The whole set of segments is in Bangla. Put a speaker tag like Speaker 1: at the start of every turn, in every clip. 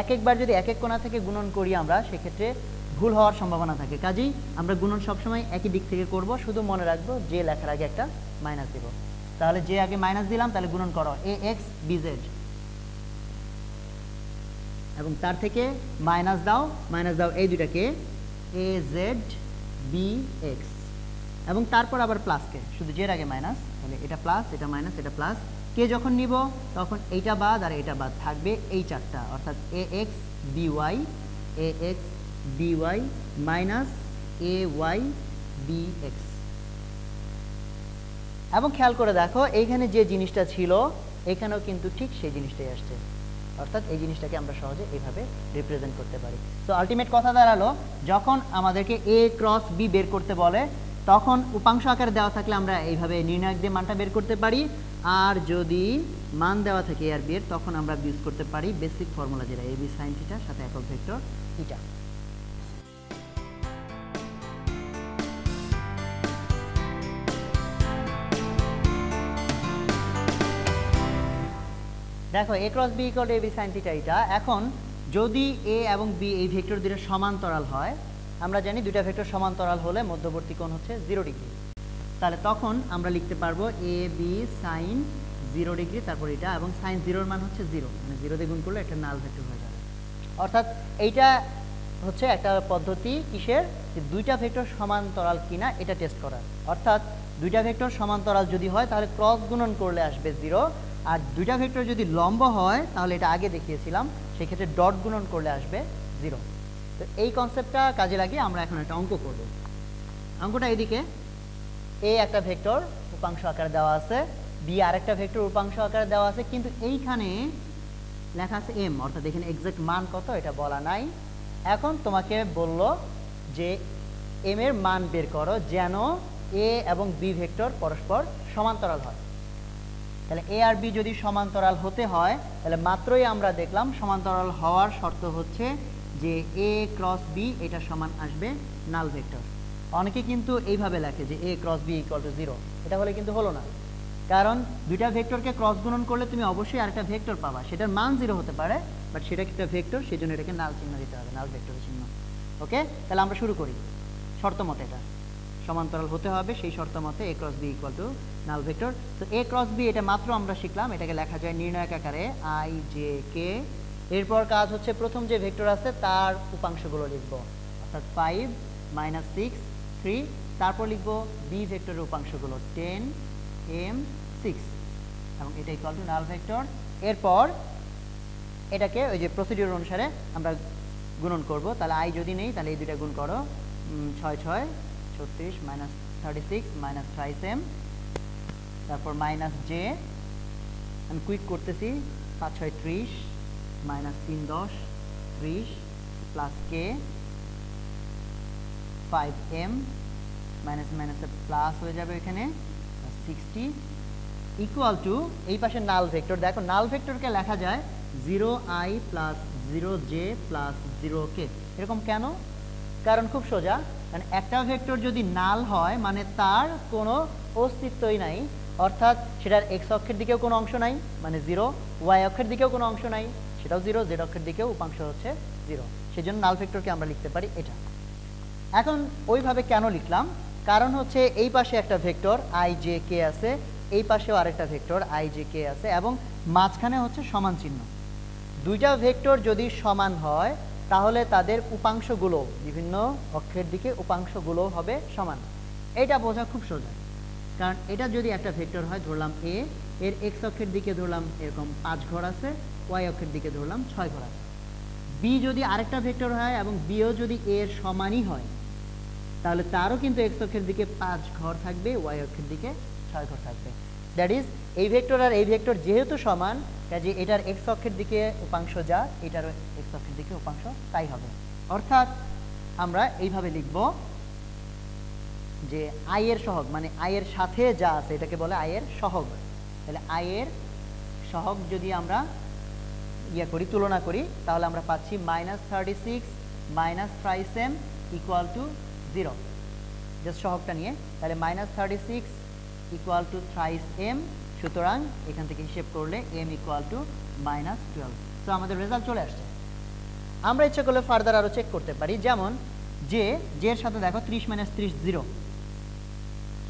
Speaker 1: এক একবার যদি এক এক কোণা থেকে গুণন করি আমরা, সেক্ষেত্রে ভুল হওয়ার সম্ভাবনা থাকে। কাজেই আমরা গুণন সবসময় একই দিক থেকে করব, শুধু মনে রাখব যে লেখার আগে একটা মাইনাস দেব। তাহলে যে আগে মাইনাস দিলাম, তাহলে গুণন করো এ এক্স বিজেড এবং তার থেকে মাইনাস দাও মাইনাস দাও এই দুটাকে এ জেড বি এক্স। এবং তারপর আবার প্লাসকে, শুধু জের আগে মাইনাস, তাহলে এটা প্লাস, এটা মাইনাস, এটা প্লাস কে যখন নিব? তখন এইটা বাদ আর এটা বাদ থাকবে এই চারটা। অর্থাৎ A X B Y A X B Y minus A Y B X এবং খেয়াল করে দেখো, এইখানে যে জিনিসটা ছিল, এখানেও কিন্তু ঠিক সেই জিনিসটাই আসছে। অর্থাৎ এই জিনিসটাকে আমরা সহজে এইভাবে রিপ্রেজেন্ট করতে পারি। সো আলটিমেট কথা দাঁড়াল, যখন আমাদেরকে এ ক্রস বি বের করতে বলে, তখন উপাংশ আকারে দেওয়া থাকলে আমরা এইভাবে নির্ণায়ক দিয়ে মানটা বের করতে পারি। আর যদি মান দেওয়া থাকে আর বি এর, তখন আমরা ইউজ করতে পারি বেসিক ফর্মুলা যেটা এ বি সাইন থিটা সাথে একক ভেক্টর থিটা দেখো A cross B equal A B sine theta এটা। এখন, যদি এ এবং বি এই ভেক্টর দুটো সমান্তরাল হয়, আমরা জানি দুইটা ভেক্টর সমান্তরাল হলে মধ্যবর্তী কোণ হচ্ছে জিরো ডিগ্রি তাহলে তখন আমরা লিখতে পারব A B sine zero degree তারপর এটা, এবং সাইন জিরোর মান হচ্ছে জিরো মানে জিরো দিয়ে গুণ করলে একটা নাল ভেক্টর হয়ে যাবে। অর্থাৎ এইটা হচ্ছে একটা পদ্ধতি কিসের? যে দুইটা ভেক্টর সমান্তরাল কিনা, এটা টেস্ট করার। অর্থাৎ দুইটা ভেক্টর সমান্তরাল যদি হয়, তাহলে ক্রস গুণন করলে আসবে জিরো আর দুইটা ভেক্টর যদি লম্ব হয়, তাহলে এটা আগে দেখিয়েছিলাম, সেক্ষেত্রে ডট গুণন করলে আসবে জিরো তো এই কনসেপ্টটা কাজে লাগিয়ে আমরা এখন একটা অঙ্ক করব। অঙ্কটা এদিকে। এ একটা ভেক্টর উপাংশ আকারে দেওয়া আছে বি আরেকটা ভেক্টর উপাংশ আকারে দেওয়া আছে, কিন্তু এইখানে লেখা আছে এম অর্থাৎ এখানে এক্সাক্ট মান কত এটা বলা নাই। এখন তোমাকে বলল যে এম এর মান বের করো যেন এ এবং বি ভেক্টর পরস্পর সমান্তরাল হয়। তাহলে এ আর বি যদি সমান্তরাল হতে হয়, তাহলে মাত্রই আমরা দেখলাম সমান্তরাল হওয়ার শর্ত হচ্ছে যে এ ক্রস বি এটা সমান আসবে নাল ভেক্টর অনেকে কিন্তু এইভাবে লেখে যে A cross B equal to zero এটা হলে কিন্তু হলো না। কারণ দুইটা ভেক্টরকে ক্রস গুণন করলে তুমি অবশ্যই আরেকটা ভেক্টর পাবা। সেটার মান জিরো হতে পারে বাট সেটা একটা ভেক্টর সেই জন্য এটাকে নাল চিহ্ন দিতে হবে নাল ভেক্টরের চিহ্ন। ওকে তাহলে আমরা শুরু করি। শর্ত মতে এটা। সমান্তরাল হতে হবে, সেই শর্ত মতে A cross B equal to null vector তো এ ক্রস বি এটা মাত্র আমরা শিখলাম, এটাকে লেখা যায় নির্ণায়ক আকারে আই জে কে এরপর কাজ হচ্ছে প্রথম যে ভেক্টর আছে, তার উপাংশগুলো লিখব। অর্থাৎ ফাইভ মাইনাস সিক্স থ্রি তারপর লিখব বি ভেক্টরের উপাংশগুলো টেন এম সিক্স এবং এটা ইকুয়াল টু নাল ভেক্টর এরপর এটাকে ওই যে প্রসিডিউর অনুসারে আমরা গুণন করব। তাহলে আই যদি নেই, তাহলে এই দুইটা গুণ করো। ছয় ছয়, ছত্রিশ minus thirty six minus thrice M তারপর মাইনাস জে আমি কুইক করতেছি, পাঁচ, ছয়, ত্রিশ মাইনাস তিন, দশ, ত্রিশ plus K five M minus মাইনাসে প্লাস হয়ে যাবে এখানে সিক্সটি ইকুয়াল টু এই পাশে নাল ভেক্টর দেখো নাল ভেক্টরকে লেখা যায় zero I plus zero J এরকম কেন? কারণ খুব সোজা মানে একটা ভেক্টর যদি নাল হয় মানে তার কোনো অস্তিত্বই নাই। অর্থাৎ সেটার এক্স অক্ষের দিকেও কোনো অংশ নাই মানে জিরো ওয়াই অক্ষের দিকেও কোনো অংশ নাই, সেটাও জিরো জেড অক্ষের দিকেও উপাংশ হচ্ছে জিরো সেই জন্য নাল ভেক্টরকে আমরা লিখতে পারি এটা। এখন ওইভাবে কেন লিখলাম? কারণ হচ্ছে এই পাশে একটা ভেক্টর আই জে কে আছে, এই পাশেও আরেকটা ভেক্টর আই জে কে আছে, এবং মাঝখানে হচ্ছে সমান চিহ্ন। দুইটা ভেক্টর যদি সমান হয়, তাহলে তাদের উপাংশগুলো, বিভিন্ন অক্ষের দিকে উপাংশগুলো হবে সমান। এটা বোঝা খুব সোজা। কারণ এটা যদি একটা ভেক্টর হয়, ধরলাম এ এর এক্স অক্ষের দিকে ধরলাম এরকম পাঁচ ঘর আছে ওয়াই অক্ষের দিকে ধরলাম ছয় ঘর আছে। বি যদি আরেকটা ভেক্টর হয়, এবং বিও যদি এর সমানই হয় তাহলে তারও কিন্তু এক্স অক্ষের দিকে পাঁচ ঘর থাকবে ওয়াই অক্ষের দিকে ছয় ঘর থাকবে। দ্যাট ইজ এই ভেক্টর আর এই ভেক্টর যেহেতু সমান, কাজে এটার এক্স অক্ষের দিকে উপাংশ যা, এটারও এক্স অক্ষের দিকে উপাংশ তাই হবে। অর্থাৎ আমরা এইভাবে লিখব যে আই এর সহগ মানে আই এর সাথে যা আছে, এটাকে বলে আই এর সহগ। তাহলে আই এর সহগ যদি আমরা ইয়ে করি, তুলনা করি, তাহলে আমরা পাচ্ছি minus thirty six minus thrice M equal to zero just সহগটা নিয়ে, তাহলে minus thirty six equal to thrice M সুতরাং এখান থেকে হিসেব করলে M equal to minus twelve তো আমাদের রেজাল্ট চলে আসছে। আমরা ইচ্ছা করলে ফার্দার আরও চেক করতে পারি, যেমন যে জের সাথে দেখো ত্রিশ মাইনাস ত্রিশ জিরো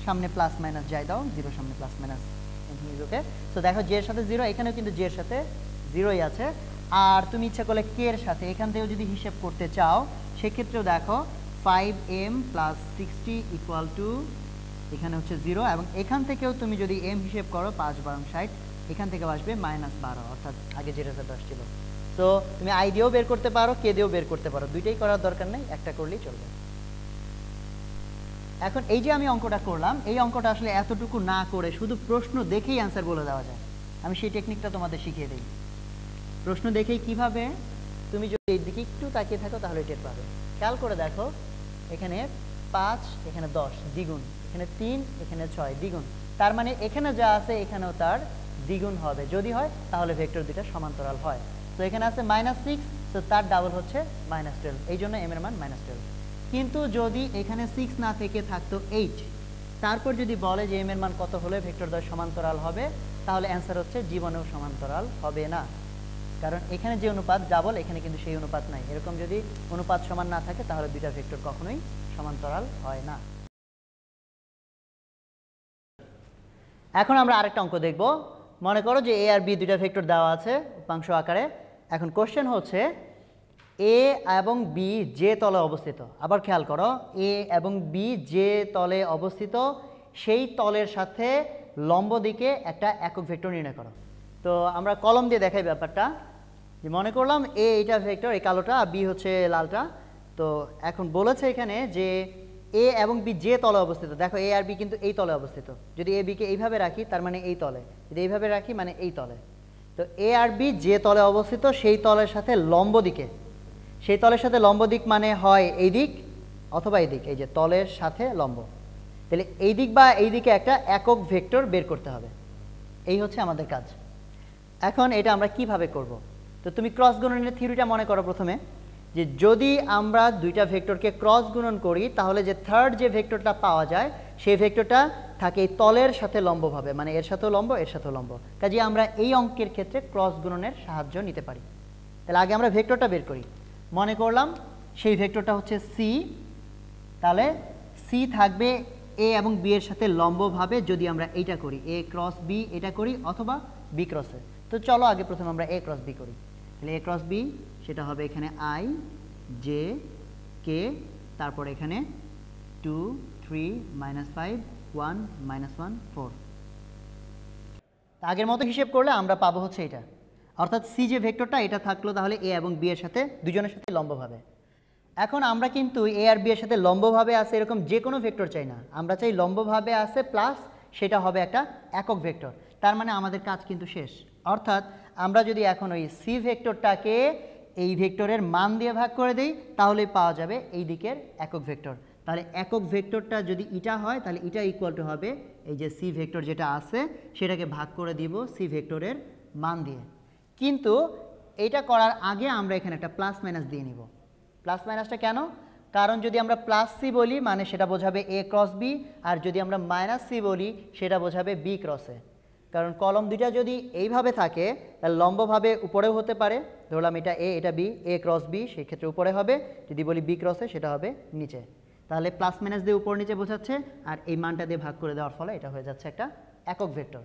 Speaker 1: সামনে প্লাস মাইনাস যাই দাও জিরো সামনে প্লাস মাইনাস ওকে তো দেখো জের সাথে জিরো এখানেও কিন্তু জের সাথে জিরোই আছে। আর তুমি ইচ্ছা করলে কে এর সাথে, এখান থেকেও যদি হিসেব করতে চাও, সেক্ষেত্রেও দেখো five M plus sixty equal to এখানে হচ্ছে জিরো এবং এখান থেকেও তুমি যদি এম হিসেব করো পাঁচ বারো ষাট, এখান থেকে আসবে মাইনাস বারো, অর্থাৎ আগে যে রেজাল্ট আসছিল। তো তুমি আই দিয়েও বের করতে পারো কে দিয়েও বের করতে পারো, দুইটাই করার দরকার নেই, একটা করলেই চলবে। এখন এই যে আমি অঙ্কটা করলাম, এই অঙ্কটা আসলে এতটুকু না করে শুধু প্রশ্ন দেখেই অ্যান্সার বলে দেওয়া যায়। আমি সেই টেকনিকটা তোমাদের শিখিয়ে দিই। প্রশ্ন দেখেই কীভাবে? তুমি যদি এই দিকে একটু তাকিয়ে থাকো, তাহলে টের পাবে। খেয়াল করে দেখো এখানে পাঁচ, এখানে দশ, দ্বিগুণ। এখানে তিন, এখানে ছয়, দ্বিগুণ। তার মানে এখানে যা আছে, এখানেও তার দ্বিগুণ হবে। যদি হয়, তাহলে ভেক্টর দুইটা সমান্তরাল হয়। তো এখানে আছে মাইনাস সিক্স তো তার ডাবল হচ্ছে মাইনাস টুয়েলভ এই জন্য এম এর মান মাইনাস টুয়েলভ কিন্তু যদি এখানে সিক্স না থেকে থাকতো এইট তারপর যদি বলে যে এম এর মান কত হলে ভেক্টর দ্বয় সমান্তরাল হবে, তাহলে অ্যান্সার হচ্ছে জীবনেও সমান্তরাল হবে না। কারণ এখানে যে অনুপাত ডাবল এখানে কিন্তু সেই অনুপাত নাই। এরকম যদি অনুপাত সমান না থাকে, তাহলে দুইটা ভেক্টর কখনোই সমান্তরাল হয় না। এখন আমরা আরেকটা অঙ্ক দেখব। মনে করো যে এ আর বি দুইটা ভেক্টর দেওয়া আছে উপাংশ আকারে। এখন কোশ্চেন হচ্ছে এ এবং বি যে তলে অবস্থিত। আবার খেয়াল করো এ এবং বি যে তলে অবস্থিত, সেই তলের সাথে লম্ব দিকে একটা একক ভেক্টর নির্ণয় করো। তো আমরা কলম দিয়ে দেখাই ব্যাপারটা। যে মনে করলাম এ এইটা ভেক্টর এই কালোটা, আর বি হচ্ছে লালটা। তো এখন বলেছে এখানে যে এ এবং বি যে তলে অবস্থিত, দেখো এ আর বি কিন্তু এই তলে অবস্থিত। যদি এ বিকে এইভাবে রাখি, তার মানে এই তলে। যদি এইভাবে রাখি মানে এই তলে। তো এ আর বি যে তলে অবস্থিত, সেই তলের সাথে লম্ব দিকে। সেই তলের সাথে লম্ব দিক মানে হয় এই দিক অথবা এই দিক, এই যে তলের সাথে লম্ব। তাহলে এই দিক বা এই দিকে একটা একক ভেক্টর বের করতে হবে। এই হচ্ছে আমাদের কাজ। এখন এটা আমরা কীভাবে করব? তো তুমি ক্রস গুণনের থিওরিটা মনে করো প্রথমে, যে যদি আমরা দুইটা ভেক্টরকে ক্রস গুণন করি, তাহলে যে থার্ড যে ভেক্টরটা পাওয়া যায়, সেই ভেক্টরটা থাকে এই তলের সাথে লম্বভাবে মানে এর সাথেও লম্ব, এর সাথেও লম্ব। কাজে আমরা এই অঙ্কের ক্ষেত্রে ক্রস গুণনের সাহায্য নিতে পারি। তাহলে আগে আমরা ভেক্টরটা বের করি। মনে করলাম সেই ভেক্টরটা হচ্ছে সি তাহলে সি থাকবে এ এবং বি এর সাথে লম্বভাবে যদি আমরা এইটা করি এ ক্রস বি এটা করি অথবা বি ক্রসে তো চলো আগে প্রথমে আমরা এ ক্রস বি করি। তাহলে এ ক্রস বি সেটা হবে এখানে আই জে কে তারপর এখানে two three minus five one minus one four আগের মতো হিসেব করলে আমরা পাবো হচ্ছে এটা। অর্থাৎ সি যে ভেক্টরটা, এটা থাকল তাহলে এ এবং বি এর সাথে, দুজনের সাথে লম্বভাবে। এখন আমরা কিন্তু এ আর বি এর সাথে লম্বভাবে আছে এরকম যে কোনো ভেক্টর চাই না। আমরা চাই লম্বভাবে আছে প্লাস সেটা হবে একটা একক ভেক্টর। তার মানে আমাদের কাজ কিন্তু শেষ। অর্থাৎ আমরা যদি এখন ওই সি ভেক্টরটাকে এই ভেক্টরের মান দিয়ে ভাগ করে দেই তাহলে পাওয়া যাবে এই দিকের একক ভেক্টর। তাহলে একক ভেক্টরটা যদি ইটা হয়, তাহলে ইটা ইকুয়াল টু হবে এই যে সি ভেক্টর যেটা আছে, সেটাকে ভাগ করে দিব সি ভেক্টরের মান দিয়ে। কিন্তু এটা করার আগে আমরা এখানে একটা প্লাস মাইনাস দিয়ে নিব। প্লাস মাইনাসটা কেন? কারণ যদি আমরা প্লাস সি বলি মানে সেটা বোঝাবে এ ক্রস বি আর যদি আমরা মাইনাস সি বলি, সেটা বোঝাবে বি ক্রসে কারণ কলম দুইটা যদি এইভাবে থাকে, তাহলে লম্বভাবে উপরেও হতে পারে। ধরলাম এটা এ এটা বি এ ক্রস বি সেক্ষেত্রে উপরে হবে। যদি বলি বি ক্রসে সেটা হবে নিচে। তাহলে প্লাস মাইনাস দিয়ে উপর নিচে বোঝাচ্ছে, আর এই মানটা দিয়ে ভাগ করে দেওয়ার ফলে এটা হয়ে যাচ্ছে একটা একক ভেক্টর।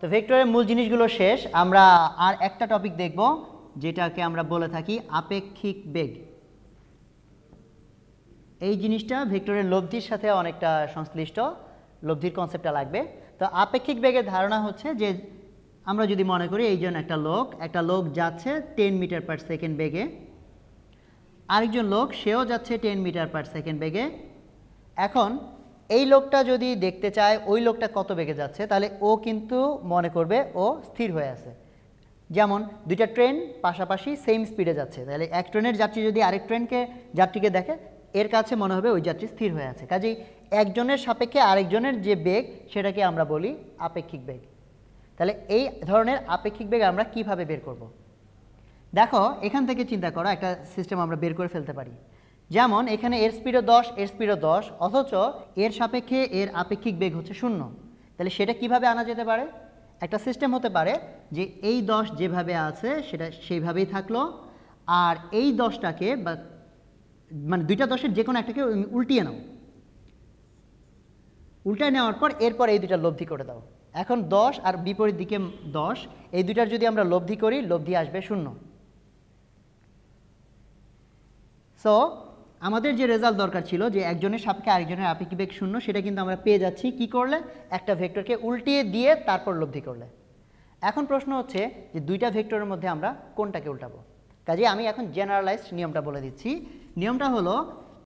Speaker 1: তো ভেক্টরের মূল জিনিসগুলো শেষ। আমরা আর একটা টপিক দেখব, যেটাকে আমরা বলে থাকি আপেক্ষিক বেগ। এই জিনিসটা ভেক্টরের লব্ধির সাথে অনেকটা সংশ্লিষ্ট, লব্ধির কনসেপ্টটা লাগবে। তো আপেক্ষিক বেগের ধারণা হচ্ছে যে আমরা যদি মনে করি এই জন্য একটা লোক একটা লোক যাচ্ছে টেন মিটার পার সেকেন্ড বেগে, আরেকজন লোক সেও যাচ্ছে টেন মিটার পার সেকেন্ড বেগে। এখন এই লোকটা যদি দেখতে চায় ওই লোকটা কত বেগে যাচ্ছে, তাহলে ও কিন্তু মনে করবে ও স্থির হয়ে আছে। যেমন দুইটা ট্রেন পাশাপাশি সেম স্পিডে যাচ্ছে, তাহলে এক ট্রেনের যাত্রী যদি আরেক ট্রেনকে যাত্রীকে দেখে এর কাছে মনে হবে ওই যাত্রী স্থির হয়ে আছে। কাজেই একজনের সাপেক্ষে আরেকজনের যে বেগ, সেটাকে আমরা বলি আপেক্ষিক বেগ। তাহলে এই ধরনের আপেক্ষিক বেগ আমরা কীভাবে বের করব। দেখো, এখান থেকে চিন্তা করো, একটা সিস্টেম আমরা বের করে ফেলতে পারি। যেমন, এখানে এর স্পিডও দশ, এর স্পিডও দশ, অথচ এর সাপেক্ষে এর আপেক্ষিক বেগ হচ্ছে শূন্য। তাহলে সেটা কীভাবে আনা যেতে পারে? একটা সিস্টেম হতে পারে যে এই দশ যেভাবে আছে, সেটা সেইভাবেই থাকল, আর এই দশটাকে বা মানে দুইটা দশের যে কোনো একটাকে উল্টিয়ে নাও। উল্টায় নেওয়ার পর এরপর এই দুইটা লব্ধি করে দাও। এখন দশ আর বিপরীত দিকে দশ, এই দুইটার যদি আমরা লব্ধি করি, লব্ধি আসবে শূন্য। সো আমাদের যে রেজাল্ট দরকার ছিল যে একজনের সাপেক্ষে আরেকজনের আপেক্ষিক বেগ শূন্য, সেটা কিন্তু আমরা পেয়ে যাচ্ছি। কি করলে? একটা ভেক্টরকে উল্টিয়ে দিয়ে তারপর লব্ধি করলে। এখন প্রশ্ন হচ্ছে যে দুইটা ভেক্টরের মধ্যে আমরা কোনটাকে উল্টাবো? কাজে আমি এখন জেনারেলাইজড নিয়মটা বলে দিচ্ছি। নিয়মটা হলো